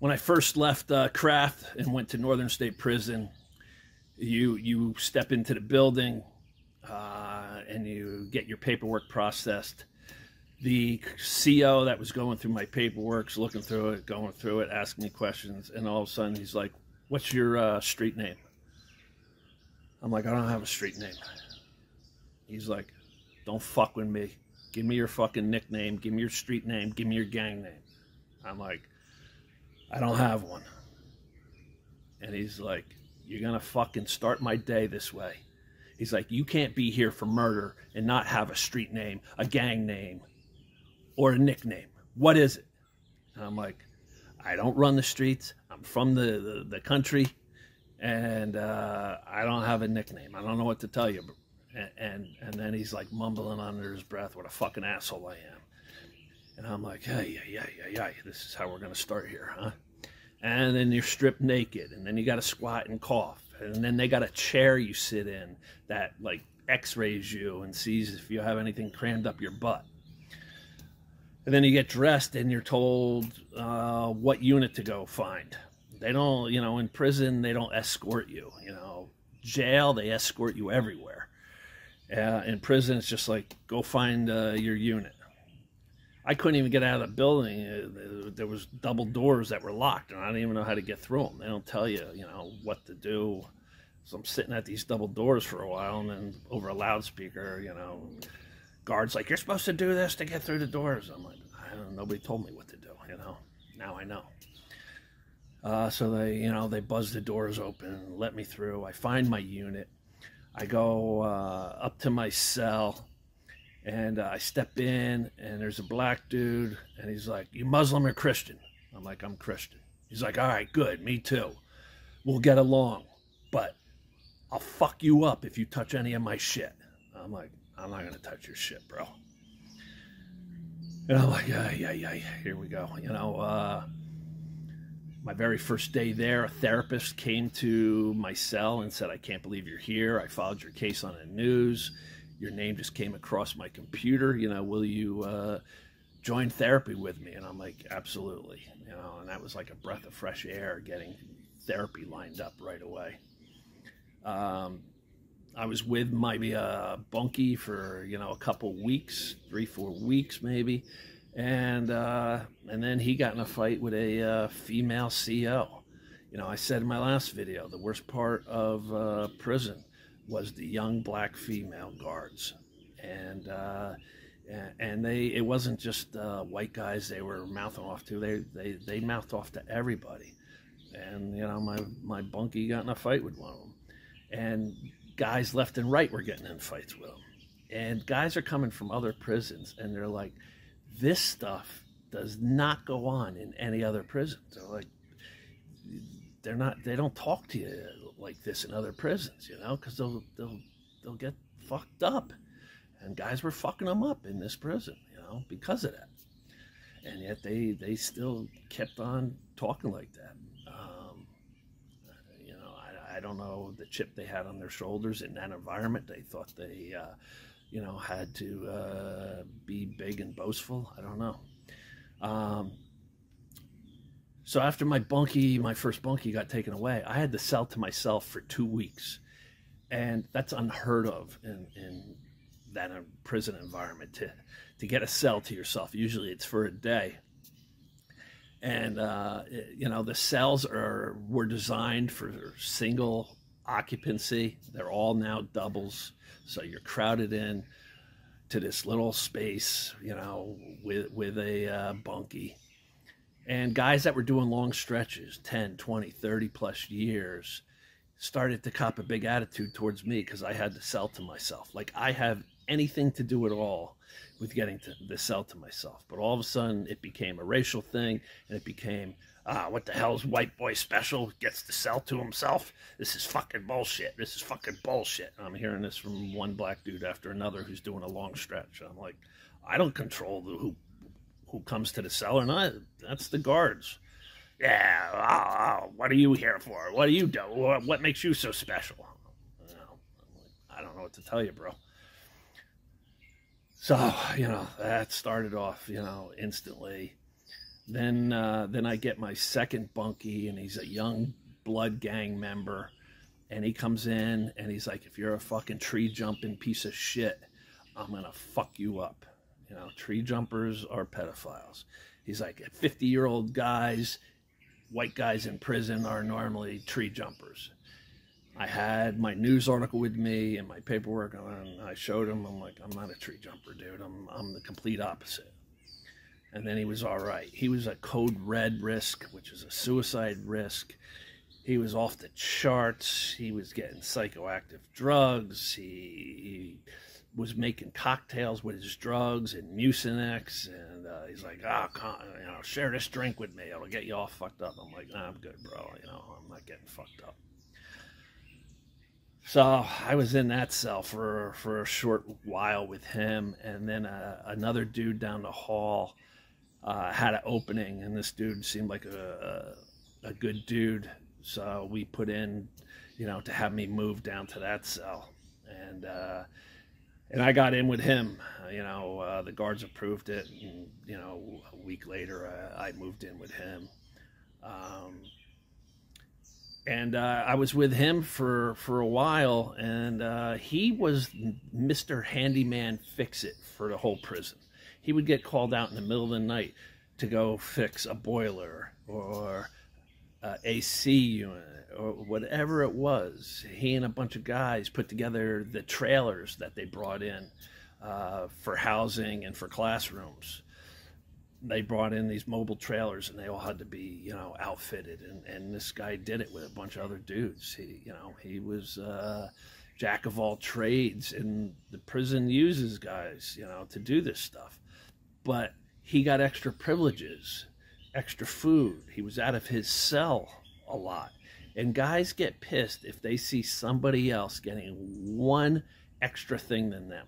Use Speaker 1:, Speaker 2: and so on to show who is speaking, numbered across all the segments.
Speaker 1: when I first left uh, CRAF and went to Northern State Prison, you you step into the building uh, and you get your paperwork processed. The CO that was going through my paperwork, looking through it, going through it, asking me questions, and all of a sudden he's like, "What's your uh, street name?" I'm like, "I don't have a street name." He's like, "Don't fuck with me. Give me your fucking nickname. Give me your street name. Give me your gang name." I'm like, "I don't have one." And he's like, "You're gonna fucking start my day this way." He's like, "You can't be here for murder and not have a street name, a gang name, or a nickname. What is it?" And I'm like, "I don't run the streets. I'm from the the, the country." And uh, I don't have a nickname. I don't know what to tell you, and, and and then he's like mumbling under his breath, "What a fucking asshole I am." And I'm like, "Yeah, yeah, yeah, yeah, yeah. This is how we're gonna start here, huh?" And then you're stripped naked, and then you got to squat and cough, and then they got a chair you sit in that like X-rays you and sees if you have anything crammed up your butt. And then you get dressed, and you're told uh, what unit to go find. They don't, you know, in prison they don't escort you. You know, jail they escort you everywhere uh, in prison, it's just like go find uh, your unit. I couldn't even get out of the building. Uh, there was double doors that were locked, and I didn't even know how to get through them. They don't tell you, you know, what to do. So I'm sitting at these double doors for a while, and then over a loudspeaker, you know, guards like, "You're supposed to do this to get through the doors." I'm like, I don't. Nobody told me what to do. You know, now I know. Uh, so they, you know, they buzz the doors open, let me through. I find my unit I go uh, up to my cell and uh, I step in, and there's a black dude, and he's like, You Muslim or Christian? I'm like, I'm Christian. He's like, All right, good, me too. We'll get along, but I'll fuck you up if you touch any of my shit. I'm like, I'm not gonna touch your shit, bro. And I'm like, yeah, yeah, yeah, here we go. You know, uh, my very first day there, a therapist came to my cell and said, I can't believe you're here. I filed your case on the news. Your name just came across my computer. You know, will you uh, join therapy with me? And I'm like, absolutely. You know, and that was like a breath of fresh air getting therapy lined up right away. Um, I was with maybe a bunkie for, you know, a couple weeks, three, four weeks maybe and uh, and then he got in a fight with a uh, female CO. You know, I said in my last video, the worst part of uh, prison was the young black female guards, and uh, and they it wasn't just uh, white guys they were mouthing off to. They they they mouthed off to everybody, and you know my my bunkie got in a fight with one of them, and guys left and right were getting in fights with them, and guys are coming from other prisons, and they're like this stuff does not go on in any other prison. They're like, they're not, they don't talk to you like this in other prisons, you know, because they'll, they'll, they'll get fucked up. And guys were fucking them up in this prison, you know, because of that. And yet they, they still kept on talking like that. Um, you know, I, I don't know the chip they had on their shoulders in that environment. They thought they, uh, you know, had to uh, be big and boastful. I don't know. Um, so after my bunkie, my first bunkie got taken away, I had to cell to myself for two weeks, and that's unheard of in, in that prison environment to to get a cell to yourself. Usually, it's for a day. And uh, you know the cells are were designed for single occupancy. They're all now doubles so you're crowded in to this little space, you know, with with a uh, bunkie. And guys that were doing long stretches, 10, 20, 30 plus years, started to cop a big attitude towards me because I had to cell to myself. Like I have anything to do at all with getting to the cell to myself. But all of a sudden it became a racial thing and it became ah, what the hell's white boy special gets to cell to himself? This is fucking bullshit. This is fucking bullshit. And I'm hearing this from one black dude after another who's doing a long stretch. I'm like, I don't control the, who who comes to the cell or not. That's the guards. Yeah, oh, oh, what are you here for? What do you do? What makes you so special? I don't know what to tell you, bro. So, you know, that started off, you know, instantly then uh, then I get my second bunkie, and he's a young blood gang member, and he comes in and he's like, "If you're a fucking tree jumping piece of shit, I'm gonna fuck you up." You know, tree jumpers are pedophiles. He's like, 50 year old guys, white guys in prison are normally tree jumpers. I had my news article with me and my paperwork, and I showed him. I'm like, I'm not a tree jumper, dude. I'm I'm the complete opposite. And then he was all right. He was a code red risk, which is a suicide risk. He was off the charts. He was getting psychoactive drugs. He, he was making cocktails with his drugs and Mucinex, and uh, he's like, "Ah, oh, you know, share this drink with me. It'll get you all fucked up." I'm like, "Nah, I'm good, bro. You know, I'm not getting fucked up." So I was in that cell for for a short while with him, and then uh, another dude down the hall uh, had an opening, and this dude seemed like a, a, good dude. So we put in, you know, to have me move down to that cell, and uh, and I got in with him. You know, uh, the guards approved it, and you know, a week later, uh, I moved in with him. Um, and uh, I was with him for for a while, and uh, he was Mister Handyman Fix It for the whole prison. He would get called out in the middle of the night to go fix a boiler or uh, AC unit or whatever it was. He and a bunch of guys put together the trailers that they brought in uh, for housing and for classrooms. They brought in these mobile trailers and they all had to be, you know, outfitted. And, and this guy did it with a bunch of other dudes. He, you know, he was uh, jack of all trades, and the prison uses guys, you know, to do this stuff. But he got extra privileges, extra food. He was out of his cell a lot and guys get pissed if they see somebody else getting one extra thing than them.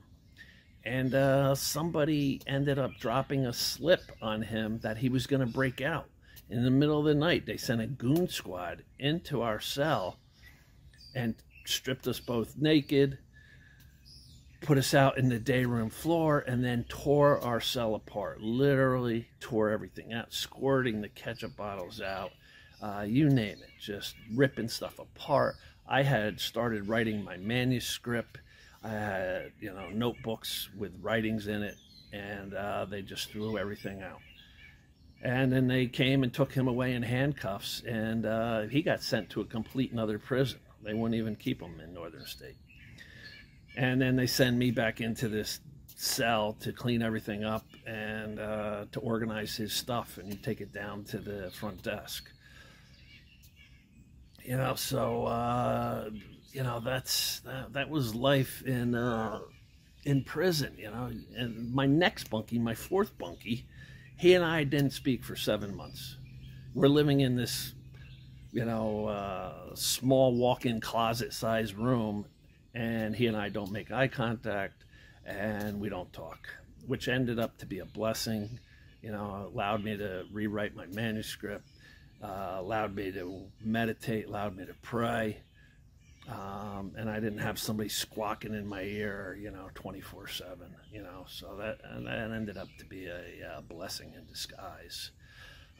Speaker 1: And uh, somebody ended up dropping a slip on him that he was going to break out. In the middle of the night, they sent a goon squad into our cell and stripped us both naked, put us out in the day room floor, and then tore our cell apart. Literally tore everything out, squirting the ketchup bottles out uh, you name it, just ripping stuff apart. I had started writing my manuscript. I had, you know, notebooks with writings in it, and uh, they just threw everything out. And then they came and took him away in handcuffs, and uh, he got sent to a complete another prison. They wouldn't even keep him in Northern State. And then they send me back into this cell to clean everything up and uh, to organize his stuff and take it down to the front desk. You know so uh, you know that's that, that was life in uh, in prison you know. And my next bunkie my fourth bunkie he and i didn't speak for seven months. We're living in this you know uh, small walk-in closet size room and he and i don't make eye contact and we don't talk which ended up to be a blessing you know allowed me to rewrite my manuscript uh, allowed me to meditate, allowed me to pray. Um, and I didn't have somebody squawking in my ear, you know, 24 7, you know, so that, and that ended up to be a, a blessing in disguise.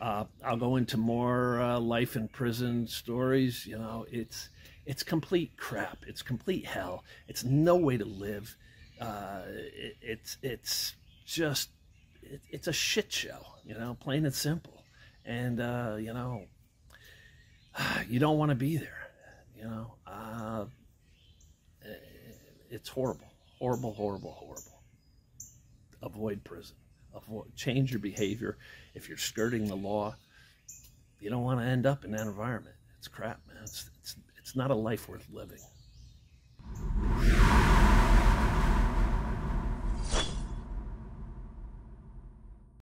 Speaker 1: Uh, I'll go into more uh, life in prison stories. You know, it's it's complete crap. It's complete hell. It's no way to live. Uh, it, it's it's just it, it's a shit show. You know, plain and simple and uh, you know, you don't want to be there. You know, uh, it's horrible, horrible, horrible, horrible. Avoid prison. Avoid change your behavior. If you're skirting the law, you don't want to end up in that environment. It's crap, man. It's it's it's not a life worth living.